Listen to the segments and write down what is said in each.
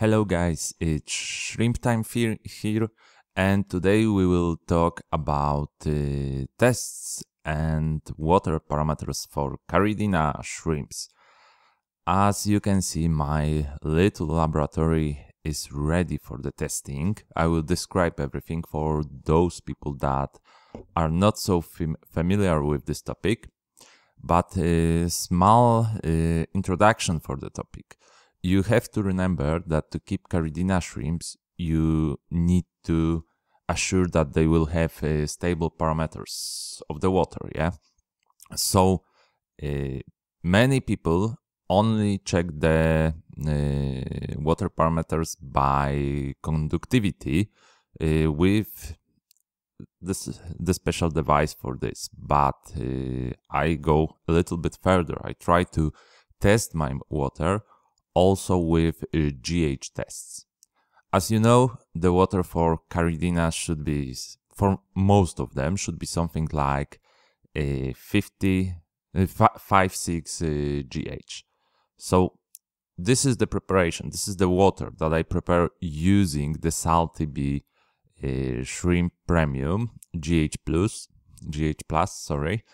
Hello guys, it's Shrimp Time here and today we will talk about uh, tests and water parameters for Caridina shrimps. As you can see my little laboratory is ready for the testing. I will describe everything for those people that are not so fam familiar with this topic but a small uh, introduction for the topic. You have to remember that to keep Caridina shrimps, you need to assure that they will have uh, stable parameters of the water, yeah? So uh, many people only check the uh, water parameters by conductivity uh, with this the special device for this but uh, i go a little bit further i try to test my water also with uh, gh tests. As you know the water for caridina should be for most of them should be something like a 50 uh, 5 6 uh, gh so this is the preparation. This is the water that i prepare using the salty bee uh, shrimp premium gh plus gh plus sorry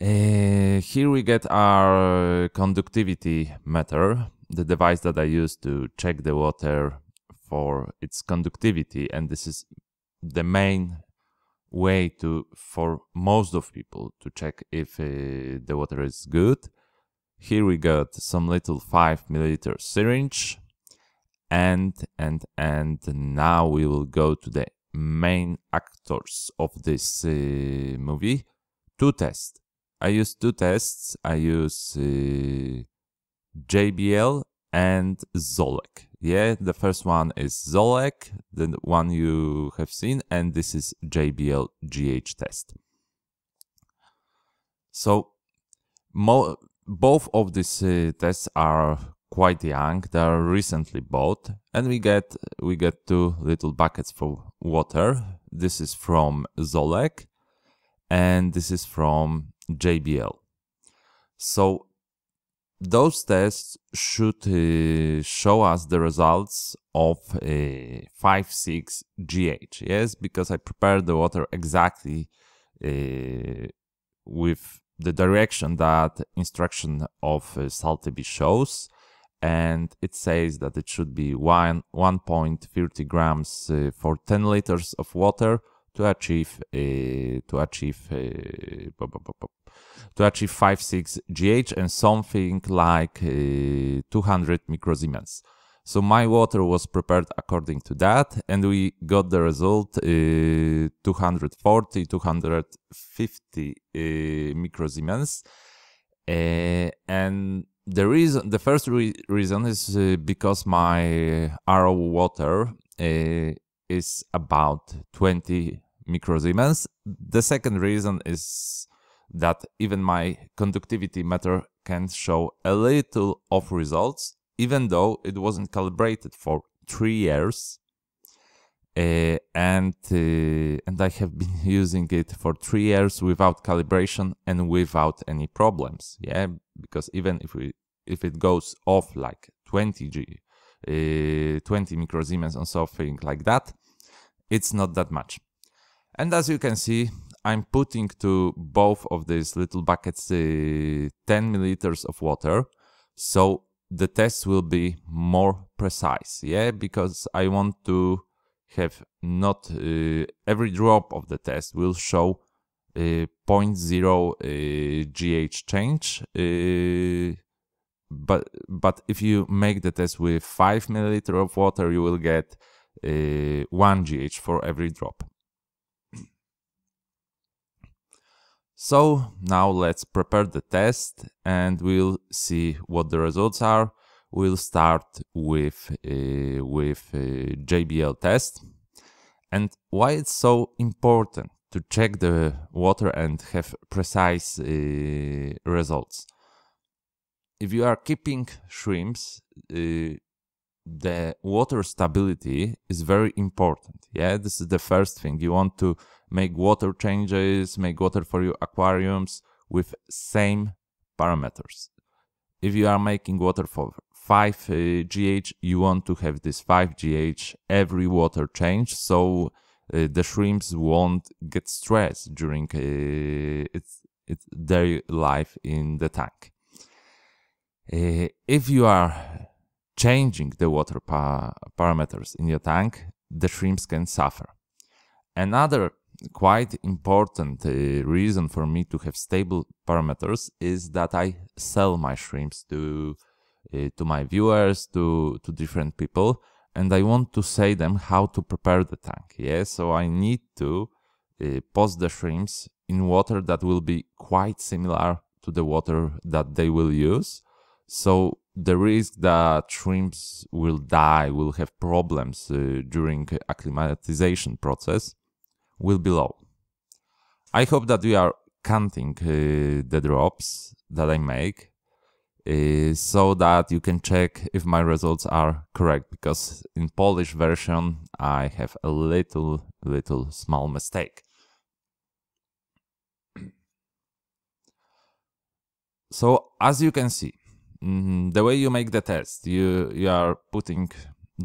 uh, here we get our conductivity meter the device that i use to check the water for its conductivity. And this is the main way to for most of people to check if uh, the water is good. Here we got some little 5 milliliter syringe and and and now we will go to the main actors of this uh, movie to tests i use two tests i use uh, jbl and zoolek yeah the first one is zoolek the one you have seen and this is jbl gh test so both of these uh, tests are quite young. They are recently bought, and we get we get two little buckets for water. This is from Zoolek, and this is from JBL. So those tests should uh, show us the results of uh, 5-6 GH. Yes, because I prepared the water exactly uh, with the direction that instruction of uh, shows and it says that it should be 1 1.30 grams uh, for 10 liters of water to achieve uh, to achieve uh, to achieve 5 6 gh and something like uh, 200 microsiemens so my water was prepared according to that and we got the result uh, 240 250 uh, microsiemens and the reason the first re reason is uh, because my RO water uh, is about 20 microsiemens. The second reason is that even my conductivity meter can show a little of results, even though it wasn't calibrated for three years. Uh, and uh, and I have been using it for three years without calibration and without any problems. Yeah, because even if we if it goes off like 20 G, uh, 20 microsiemens or something like that, it's not that much. And as you can see, I'm putting to both of these little buckets uh, 10 milliliters of water. So the test will be more precise, yeah, because I want to have not uh, every drop of the test will show uh, 0.0 uh, GH change uh, but but if you make the test with 5 milliliter of water you will get uh, 1 gh for every drop so now let's prepare the test and we'll see what the results are we'll start with uh, with uh, jbl test and why it's so important to check the water and have precise uh, results if you are keeping shrimps, uh, the water stability is very important. Yeah, this is the first thing. You want to make water changes, make water for your aquariums with same parameters. If you are making water for 5 uh, GH, you want to have this 5 GH every water change, so uh, the shrimps won't get stressed during uh, its, its their life in the tank. Uh, if you are changing the water pa parameters in your tank, the shrimps can suffer. Another quite important uh, reason for me to have stable parameters is that I sell my shrimps to uh, to my viewers, to to different people, and I want to say them how to prepare the tank. Yeah, so I need to uh, post the shrimps in water that will be quite similar to the water that they will use. So the risk that shrimps will die, will have problems uh, during acclimatization process will be low. I hope that we are counting uh, the drops that I make uh, so that you can check if my results are correct because in Polish version I have a little little small mistake. so as you can see mm, the way you make the test you you are putting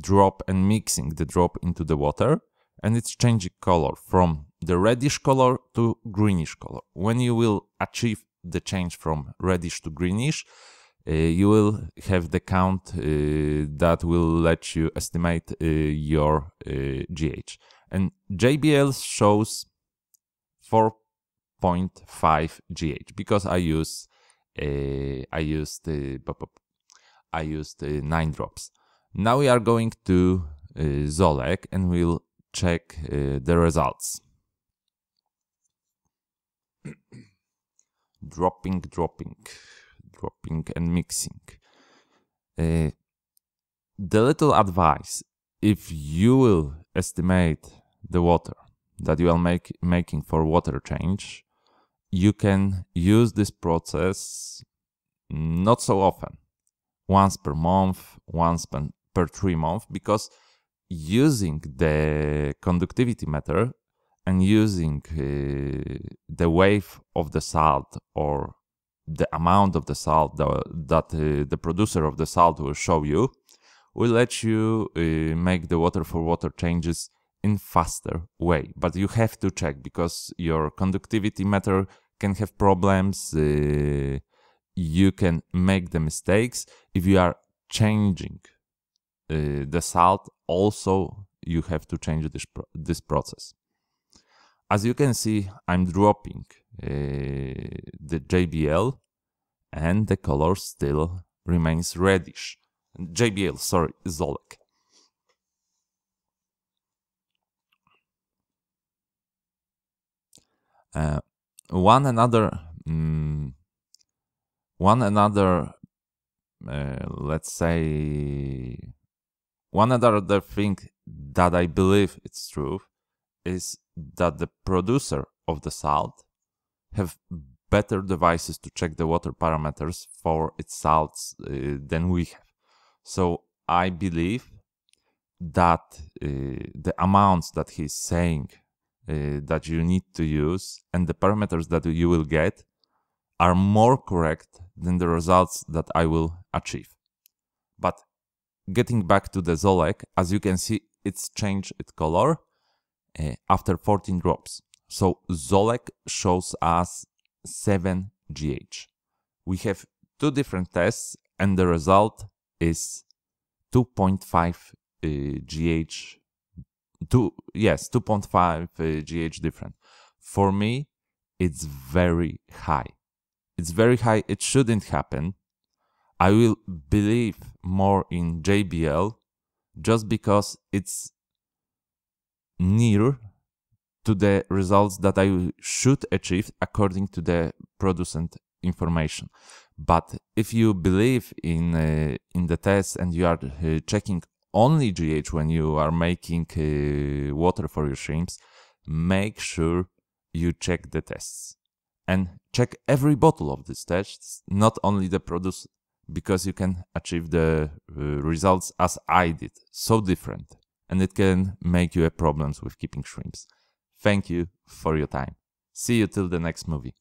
drop and mixing the drop into the water and it's changing color from the reddish color to greenish color. When you will achieve the change from reddish to greenish, uh, you will have the count uh, that will let you estimate uh, your GH. Uh, and JBL shows 4.5 GH because I use uh, I used I used nine drops. Now we are going to Zoolek and we'll check uh, the results. dropping, dropping, dropping and mixing. Uh, the little advice, if you will estimate the water that you are make, making for water change, you can use this process not so often, once per month, once per, per three months, because using the conductivity meter and using uh, the wave of the salt or the amount of the salt that, that uh, the producer of the salt will show you will let you uh, make the water for water changes in faster way. But you have to check because your conductivity meter can have problems uh, you can make the mistakes if you are changing the salt also you have to change this, pro this process. As you can see, I'm dropping uh, the JBL and the color still remains reddish. JBL, sorry, Zoolek. Uh, one another, um, one another, uh, let's say, one other thing that I believe it's true is that the producer of the salt have better devices to check the water parameters for its salts uh, than we have. So I believe that uh, the amounts that he's saying uh, that you need to use and the parameters that you will get are more correct than the results that I will achieve. But getting back to the Zoolek, as you can see, it's changed its color uh, after 14 drops. So Zoolek shows us 7 GH. We have two different tests and the result is 2.5 uh, GH. Two, yes, 2.5 uh, GH different. For me, it's very high. It's very high. It shouldn't happen I will believe more in JBL just because it's near to the results that I should achieve according to the producent information. But if you believe in uh, in the test and you are uh, checking only GH when you are making uh, water for your shrimps, make sure you check the tests and check every bottle of these tests, not only the produce because you can achieve the uh, results as I did, so different, and it can make you have problems with keeping shrimps. Thank you for your time. See you till the next movie.